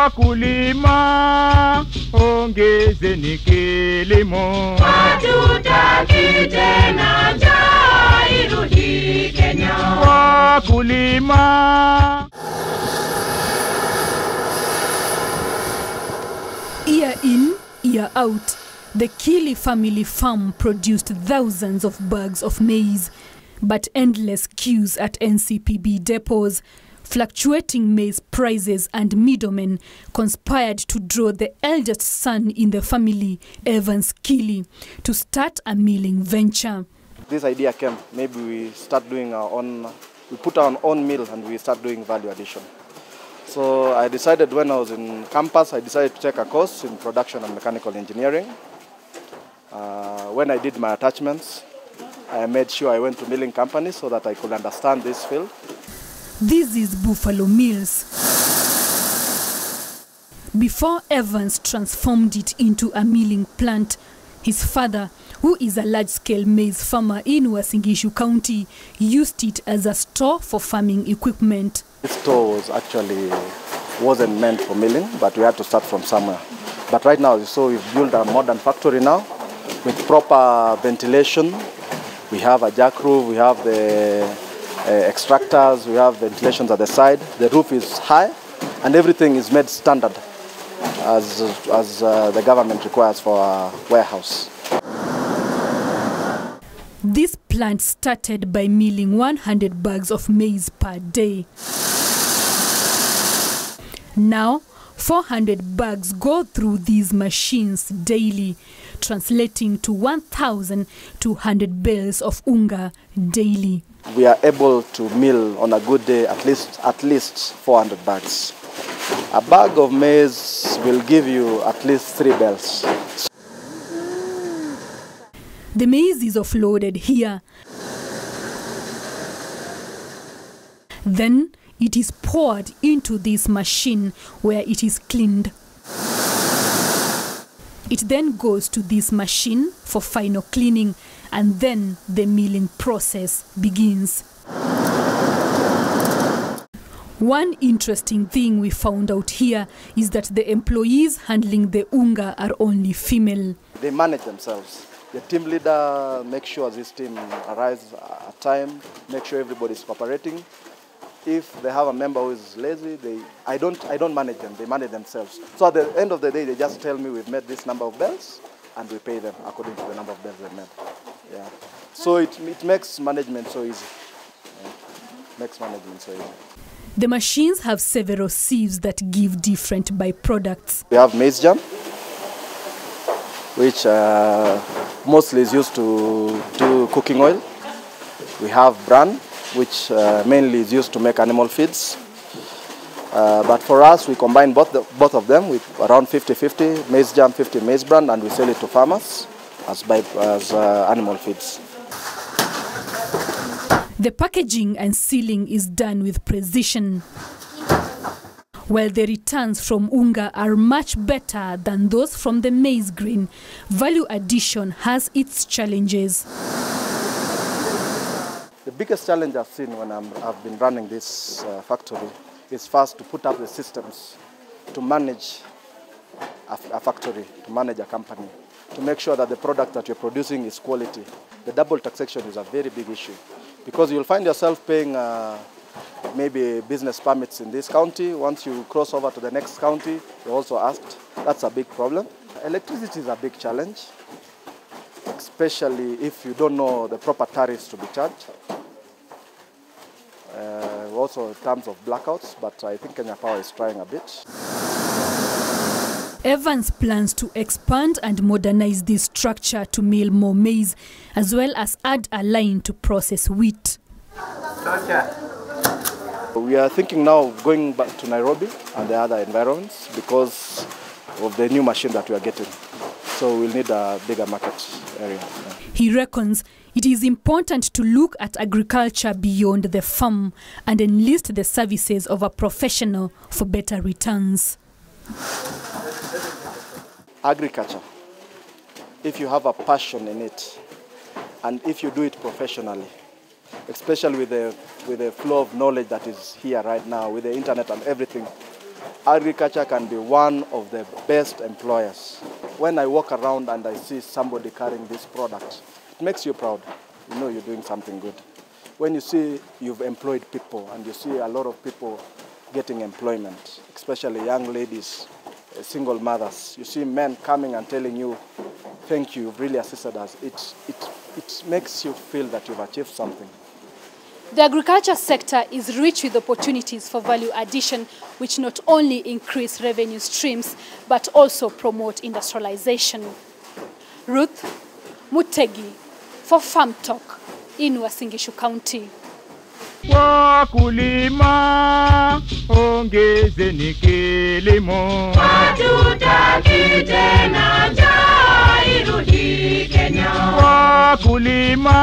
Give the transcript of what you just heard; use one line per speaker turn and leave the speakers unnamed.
Wakulima, ongezeni kilimo.
Hatutaki tena njaa irudi Kenya.
Wakulima,
Year in, year out, the Kili family farm produced thousands of bags of maize, but endless queues at NCPB depots, fluctuating maize prices, and middlemen conspired to draw the eldest son in the family, Evans Kili, to start a milling venture.
this idea came, maybe we start doing our own, we put our own mill and we start doing value addition. So I decided when I was in campus, I decided to take a course in production and mechanical engineering. Uh, when I did my attachments, I made sure I went to milling companies so that I could understand this field.
This is Buffalo Mills. Before Evans transformed it into a milling plant, his father, who is a large scale maize farmer in Uasin Gishu County, used it as a store for farming equipment.
This store was actually wasn't meant for milling, but we had to start from somewhere. But right now, so we've built a modern factory now with proper ventilation. We have a jack roof, we have the extractors, we have ventilations at the side. The roof is high, and everything is made standard as, as uh, the government requires for a warehouse.
This plant started by milling 100 bags of maize per day. Now, 400 bags go through these machines daily, translating to 1,200 bales of unga daily.
We are able to mill on a good day at least at least 400 bags. A bag of maize will give you at least three bales.
The maize is offloaded here. Then it is poured into this machine where it is cleaned. It then goes to this machine for final cleaning and then the milling process begins. One interesting thing we found out here is that the employees handling the unga are only female.
They manage themselves. The team leader makes sure this team arrives at time, make sure everybody's cooperating. If they have a member who is lazy, they, I, don't, I don't manage them, they manage themselves. So at the end of the day, they just tell me we've made this number of bells and we pay them according to the number of bells they've made. Yeah. So it, it makes management so easy. Yeah. Makes management so easy.
The machines have several sieves that give different byproducts.
We have maize germ, which uh, mostly is used to do cooking oil. We have bran, which uh, mainly is used to make animal feeds. Uh, but for us, we combine both, the, both of them with around 50-50, maize germ, 50 maize bran, and we sell it to farmers as, by, as uh, animal feeds.
The packaging and sealing is done with precision. While the returns from unga are much better than those from the maize grain, value addition has its challenges.
The biggest challenge I've seen when I'm, I've been running this uh, factory is first to put up the systems to manage a, a factory, to manage a company, to make sure that the product that you're producing is quality. The double taxation is a very big issue because you'll find yourself paying uh, maybe business permits in this county. Once you cross over to the next county, you're also asked. That's a big problem. Electricity is a big challenge, especially if you don't know the proper tariffs to be charged. Also in terms of blackouts, but I think Kenya Power is trying a bit.
Evans plans to expand and modernize this structure to mill more maize, as well as add a line to process wheat.
We are thinking now of going back to Nairobi and the other environments because of the new machine that we are getting. So we'll need a bigger market area.
He reckons it is important to look at agriculture beyond the farm and enlist the services of a professional for better returns.
Agriculture, if you have a passion in it and if you do it professionally, especially with the, with the flow of knowledge that is here right now, with the internet and everything, agriculture can be one of the best employers. When I walk around and I see somebody carrying this product, it makes you proud. You know you're doing something good. When you see you've employed people and you see a lot of people getting employment, especially young ladies, uh, single mothers, you see men coming and telling you, thank you, you've really assisted us. It, it, it makes you feel that you've achieved something.
The agriculture sector is rich with opportunities for value addition, which not only increase revenue streams but also promote industrialization. Ruth Mutegi for Farm Talk in Wasingishu County.
Wakulima, ongezeni kilimo.
Hatutaki tena njaa irudi Kenya.
Wakulima